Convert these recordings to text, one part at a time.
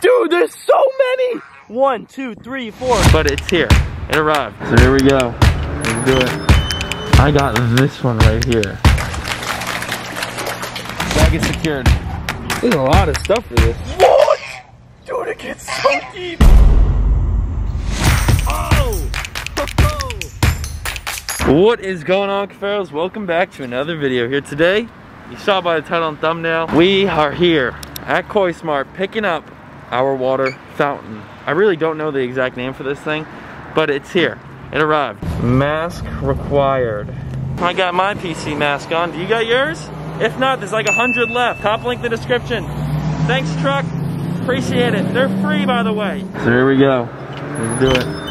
Dude, there's so many. One, two, three, four. But it's here. It arrived. So here we go. Let's do it. I got this one right here. Bag is secured. There's a lot of stuff for this. What? Dude, it gets so deep. Oh! What is going on, Cuffaros? Welcome back to another video here today. You saw by the title and thumbnail, we are here at Koi Smart picking up our water fountain. I really don't know the exact name for this thing, but it's here. It arrived. Mask required. I got my PC mask on. Do you got yours? If not, there's like a hundred left. Top link the description. Thanks, truck. Appreciate it. They're free, by the way. So here we go. Let's do it.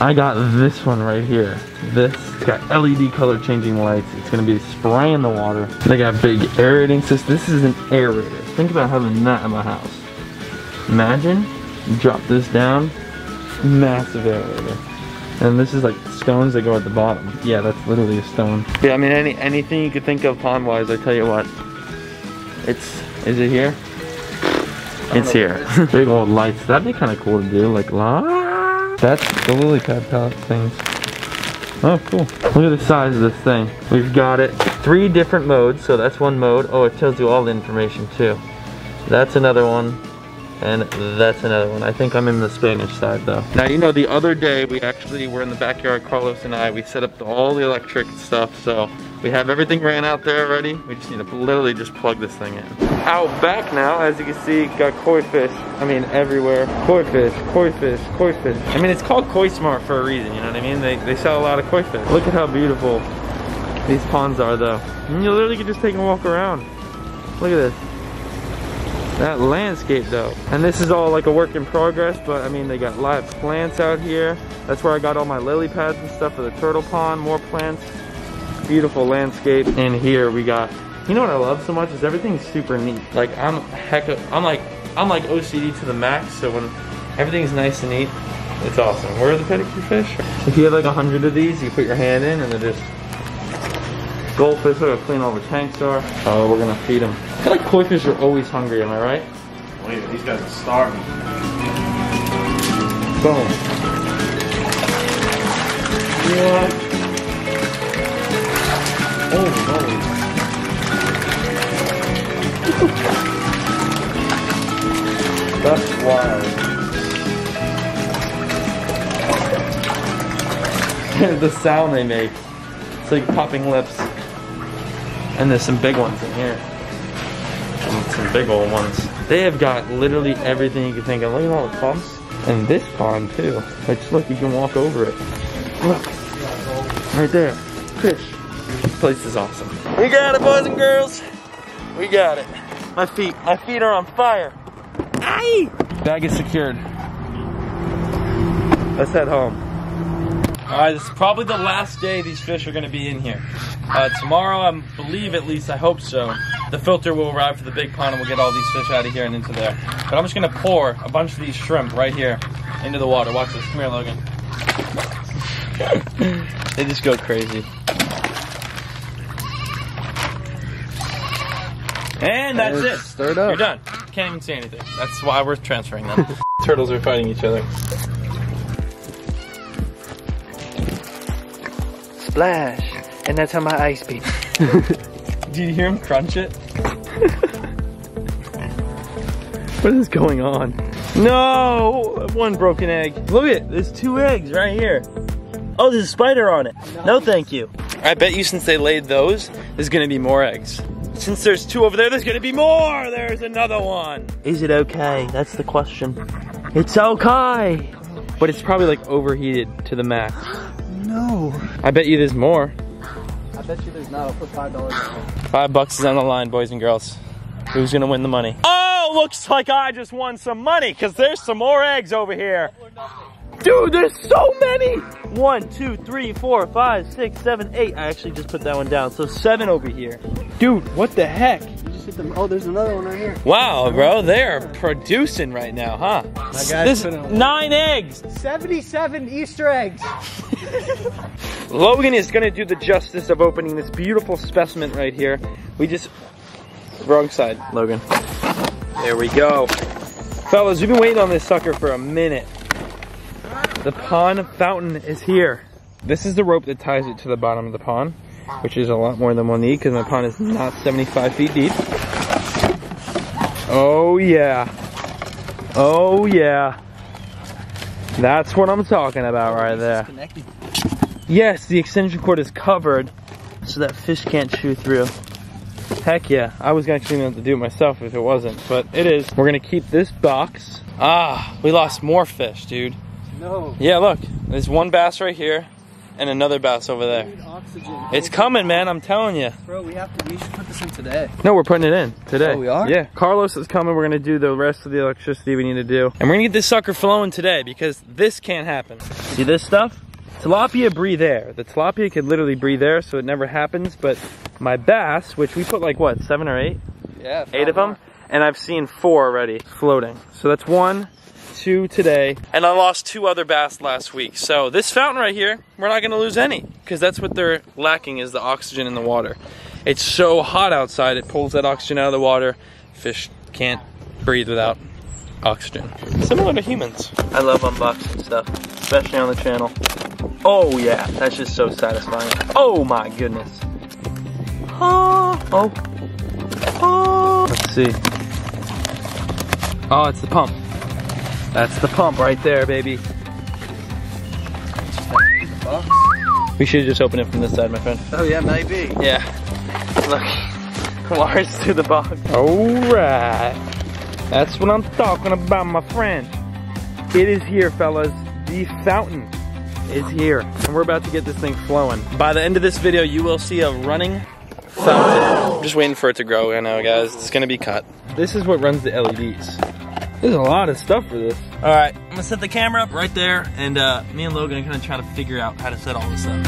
I got this one right here. This it's got LED color changing lights. It's gonna be spraying the water. They got big aerating system. This is an aerator. Think about having that in my house. Imagine drop this down, massive aerator. And this is like stones that go at the bottom. Yeah, that's literally a stone. Yeah, I mean any anything you could think of pond wise, I tell you what. It's is it here? It's here. Big old lights. That'd be kind of cool to do. Like la. That's the lily pad palette things. Oh, cool. Look at the size of this thing. We've got it three different modes. So that's one mode. Oh, it tells you all the information too. That's another one. And that's another one. I think I'm in the Spanish side though. Now, you know, the other day we actually were in the backyard, Carlos and I, we set up all the electric stuff. So we have everything ran out there already. We just need to literally just plug this thing in. Out back now, as you can see, got koi fish. I mean, everywhere. Koi fish, koi fish, koi fish. I mean, it's called Koi Smart for a reason, you know what I mean? They, they sell a lot of koi fish. Look at how beautiful these ponds are though. You literally can just take a walk around. Look at this. That landscape though. And this is all like a work in progress, but I mean, they got live plants out here. That's where I got all my lily pads and stuff for the turtle pond, more plants. Beautiful landscape. And here we got, you know what I love so much is everything's super neat. Like I'm heck I'm like, I'm like OCD to the max. So when everything's nice and neat, it's awesome. Where are the pedicure fish? If you have like a hundred of these, you put your hand in and they're just goldfish. Look how clean all the tanks are. Oh, we're gonna feed them. I feel like koi fish are always hungry, am I right? Wait, these guys are starving. Boom. What? Oh, no. That's wild. the sound they make. It's like popping lips. And there's some big ones in here. Some, some big old ones. They have got literally everything you can think of. Look at all the pumps. And this pond too. Like look, you can walk over it. Look. Right there. Fish. This place is awesome. We got it, boys and girls. We got it. My feet, my feet are on fire. Aye! Bag is secured. Let's head home. All right, this is probably the last day these fish are gonna be in here. Uh, tomorrow, I believe at least, I hope so, the filter will arrive for the big pond and we'll get all these fish out of here and into there. But I'm just gonna pour a bunch of these shrimp right here into the water. Watch this, come here, Logan. they just go crazy. And that's it. Stirred up. You're done. Can't even see anything. That's why we're transferring them. Turtles are fighting each other. Splash. And that's how my ice be. Do you hear him crunch it? What is going on? No! One broken egg. Look at it. There's two eggs right here. Oh, there's a spider on it. No, thank you. I bet you since they laid those, there's gonna be more eggs. Since there's two over there, there's gonna be more! There's another one! Is it okay? That's the question. It's okay! But it's probably like overheated to the max. No. I bet you there's more. I bet you there's not. I'll put five dollars. Five bucks is on the line, boys and girls. Who's gonna win the money? Oh, looks like I just won some money because there's some more eggs over here. Dude, there's so many. One, two, three, four, five, six, seven, eight. I actually just put that one down. So seven over here. Dude, what the heck? You them. Oh, there's another one right here. Wow, bro, they're producing right now, huh? guy's This nine eggs. 77 Easter eggs. Logan is gonna do the justice of opening this beautiful specimen right here. We just, wrong side, Logan. There we go. Fellas, we've been waiting on this sucker for a minute. The pond fountain is here. This is the rope that ties it to the bottom of the pond, which is a lot more than we'll need because my pond is not 75 feet deep. Oh yeah. Oh yeah. That's what I'm talking about right there. Yes, the extension cord is covered so that fish can't chew through. Heck yeah, I was going to actually going to do it myself if it wasn't, but it is. We're gonna keep this box. Ah, we lost more fish, dude. No. Yeah, look, there's one bass right here and another bass over there. It's coming, man, I'm telling you. Bro, we have to. We should put this in today. No, we're putting it in today. Oh, we are? Yeah. Carlos is coming. We're gonna do the rest of the electricity we need to do. And we're gonna get this sucker flowing today because this can't happen. See this stuff? Tilapia breathe air. The tilapia could literally breathe air, so it never happens. But my bass, which we put like what, seven or eight? Yeah. Eight of them? And I've seen four already floating. So that's one, two today. And I lost two other bass last week. So this fountain right here, we're not gonna lose any because that's what they're lacking is the oxygen in the water. It's so hot outside, it pulls that oxygen out of the water. Fish can't breathe without oxygen. Similar to humans. I love unboxing stuff, especially on the channel. Oh yeah, that's just so satisfying. Oh my goodness. Oh, oh, oh. Let's see. Oh, it's the pump. That's the pump right there, baby. We should just open it from this side, my friend. Oh yeah, maybe. Yeah. Look. Lars to the box. Alright. That's what I'm talking about, my friend. It is here, fellas. The fountain is here. And we're about to get this thing flowing. By the end of this video, you will see a running fountain. I'm just waiting for it to grow, I know, guys. It's gonna be cut. This is what runs the LEDs. There's a lot of stuff for this. All right, I'm gonna set the camera up right there, and uh, me and Logan are gonna try to figure out how to set all this up.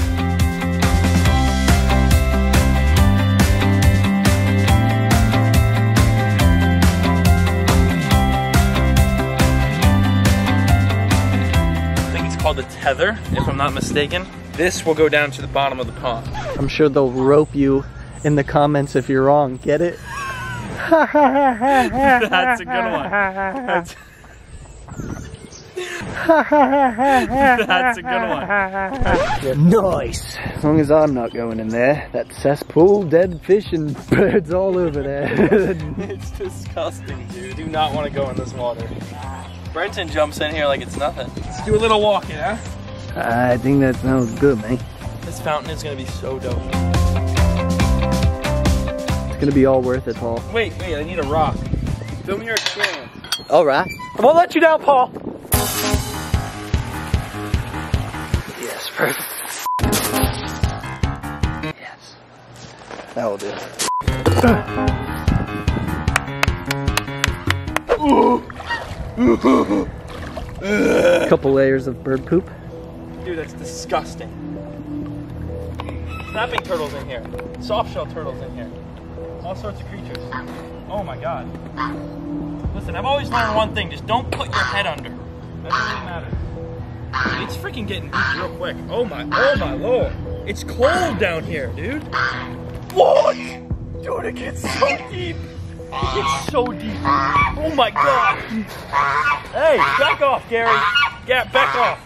I think it's called a tether, if I'm not mistaken. This will go down to the bottom of the pond. I'm sure they'll rope you in the comments if you're wrong. Get it? That's a good one. That's, That's a good one. Nice. As long as I'm not going in there. That cesspool, dead fish and birds all over there. It's disgusting, dude. Do not want to go in this water. Brenton jumps in here like it's nothing. Let's do a little walking, huh? I think that sounds good, man. This fountain is gonna be so dope. It's gonna be all worth it, Paul. Wait, wait, I need a rock. Film your experience. All right. I won't let you down, Paul. Yes, perfect. Yes. That will do. A couple layers of bird poop. Dude, that's disgusting. Snapping turtles in here. Soft shell turtles in here. All sorts of creatures. Oh my god. Listen, I've always learned one thing. Just don't put your head under. That doesn't matter. It's freaking getting deep real quick. Oh my, oh my lord. It's cold down here, dude. What? Dude, it gets so deep. It gets so deep. Oh my god. Hey, back off, Gary. Yeah, back off.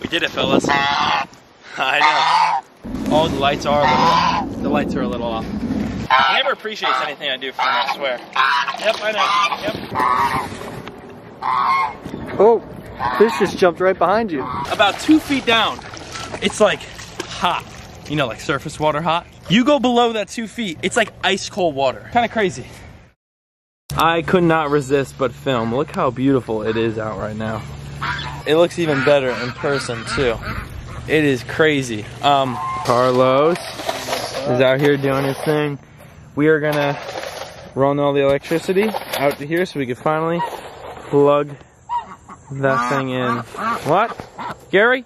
We did it, fellas. I know. Oh, the lights are. The lights are a little off. He never appreciates anything I do for him. I swear. Yep, I know. Yep. Oh, fish just jumped right behind you. About two feet down, it's like hot. You know, like surface water hot. You go below that two feet, it's like ice cold water. Kind of crazy. I could not resist but film. Look how beautiful it is out right now. It looks even better in person too. It is crazy. Um, Carlos is out here doing his thing. We are gonna run all the electricity out to here so we can finally plug that thing in. What? Gary?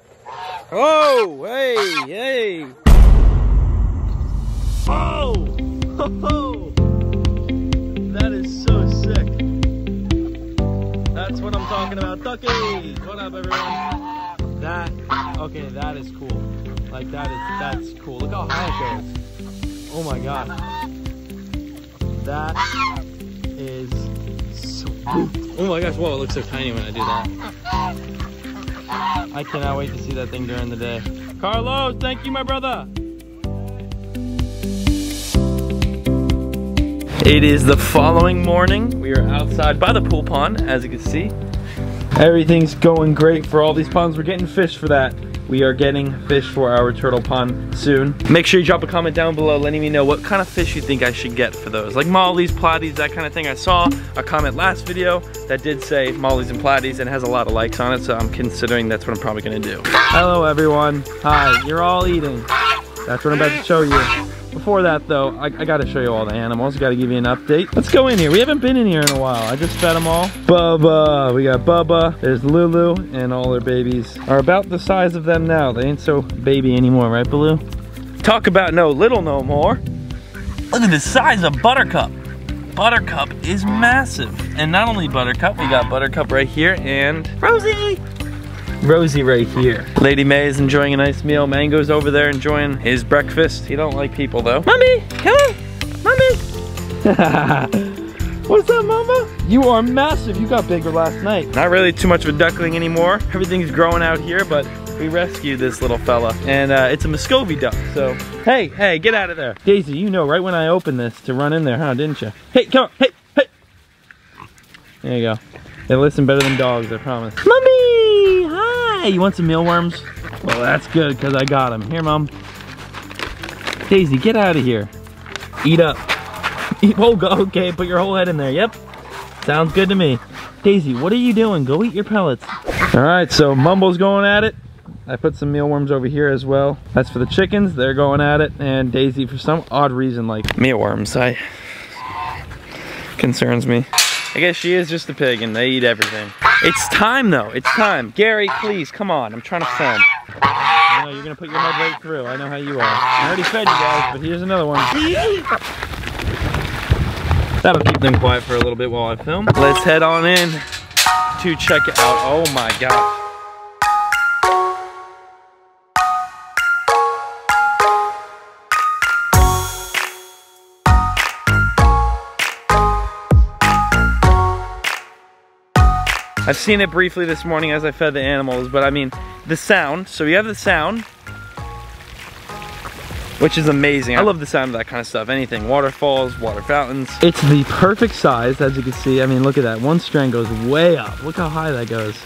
Oh, hey, hey. Oh, oh, that is so sick. That's what I'm talking about. Ducky, what up, everyone? That, okay, that is cool. Like that is, that's cool. Look how high it goes. Oh my god. That is so cool. Oh my gosh, whoa, it looks so tiny when I do that. I cannot wait to see that thing during the day. Carlos, thank you, my brother. It is the following morning. We are outside by the pool pond, as you can see. Everything's going great for all these ponds. We're getting fish for that. We are getting fish for our turtle pond soon. Make sure you drop a comment down below letting me know what kind of fish you think I should get for those. Like mollies, platies, that kind of thing. I saw a comment last video that did say mollies and platies and has a lot of likes on it, so I'm considering that's what I'm probably gonna do. Hello, everyone. Hi, you're all eating. That's what I'm about to show you. Before that though, I, I gotta show you all the animals. Gotta give you an update. Let's go in here. We haven't been in here in a while. I just fed them all. Bubba, we got Bubba. There's Lulu and all their babies are about the size of them now. They ain't so baby anymore, right Baloo? Talk about no little no more. Look at the size of Buttercup. Buttercup is massive. And not only Buttercup, we got Buttercup right here and Rosie. Rosie right here. Lady May is enjoying a nice meal. Mango's over there enjoying his breakfast. He don't like people though. Mommy, come on, mommy. What's up, mama? You are massive. You got bigger last night. Not really too much of a duckling anymore. Everything's growing out here, but we rescued this little fella. And uh, it's a Muscovy duck, so hey, hey, get out of there. Daisy, you know right when I opened this to run in there, huh, didn't you? Hey, come on, hey, hey. There you go. They listen better than dogs, I promise. Mommy, hi. You want some mealworms? Well, that's good, because I got them. Here, Mom. Daisy, get out of here. Eat up. Oh, go, okay, put your whole head in there. Yep. Sounds good to me. Daisy, what are you doing? Go eat your pellets. All right, so Mumble's going at it. I put some mealworms over here as well. That's for the chickens. They're going at it. And Daisy, for some odd reason, like... Mealworms, I... concerns me. I guess she is just a pig and they eat everything. It's time though, it's time. Gary, please, come on, I'm trying to film. I know, you're gonna put your head right through. I know how you are. I already fed you guys, but here's another one. That'll keep them quiet for a little bit while I film. Let's head on in to check it out. Oh my gosh. I've seen it briefly this morning as I fed the animals, but I mean, the sound, so you have the sound, which is amazing. I love the sound of that kind of stuff. Anything, waterfalls, water fountains. It's the perfect size, as you can see. I mean, look at that. One strand goes way up. Look how high that goes.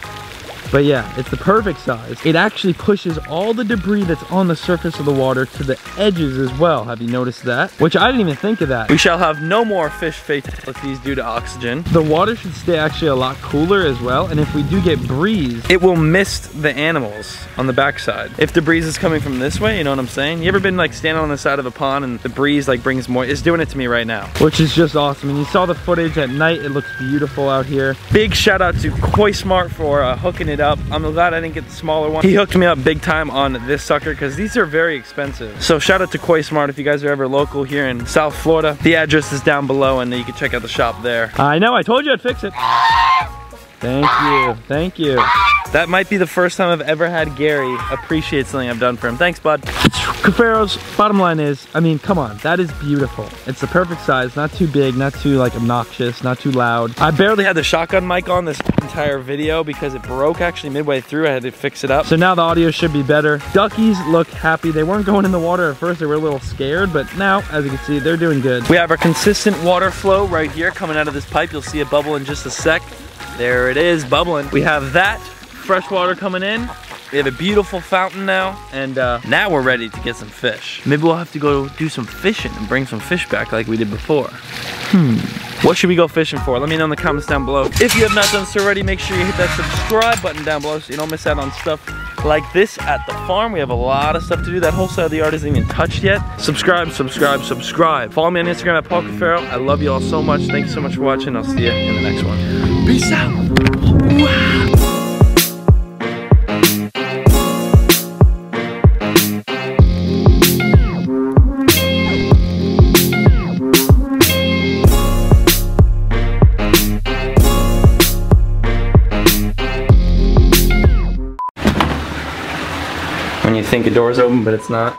But yeah, it's the perfect size. It actually pushes all the debris that's on the surface of the water to the edges as well. Have you noticed that? Which I didn't even think of that. We shall have no more fish fatalities due to oxygen. The water should stay actually a lot cooler as well. And if we do get breeze, it will mist the animals on the backside. If the breeze is coming from this way, you know what I'm saying? You ever been like standing on the side of a pond and the breeze like brings more, it's doing it to me right now. Which is just awesome. And you saw the footage at night, it looks beautiful out here. Big shout out to Koi Smart for uh, hooking it up. I'm glad I didn't get the smaller one. He hooked me up big time on this sucker because these are very expensive. So shout out to Koi Smart if you guys are ever local here in South Florida. The address is down below and you can check out the shop there. I know, I told you I'd fix it. Thank you, thank you. That might be the first time I've ever had Gary appreciate something I've done for him. Thanks, bud. Cuffaro's bottom line is, I mean, come on, that is beautiful. It's the perfect size, not too big, not too like obnoxious, not too loud. I barely had the shotgun mic on this entire video because it broke actually midway through. I had to fix it up. So now the audio should be better. Duckies look happy. They weren't going in the water at first. They were a little scared, but now, as you can see, they're doing good. We have our consistent water flow right here coming out of this pipe. You'll see a bubble in just a sec. There it is, bubbling. We have that fresh water coming in. We have a beautiful fountain now, and uh, now we're ready to get some fish. Maybe we'll have to go do some fishing and bring some fish back like we did before. Hmm. What should we go fishing for? Let me know in the comments down below. If you have not done so already, make sure you hit that subscribe button down below so you don't miss out on stuff like this at the farm. We have a lot of stuff to do. That whole side of the yard isn't even touched yet. Subscribe, subscribe, subscribe. Follow me on Instagram at Paul Cuffaro. I love you all so much. Thank you so much for watching. I'll see you in the next one. Peace out. Wow. Door's open, but it's not.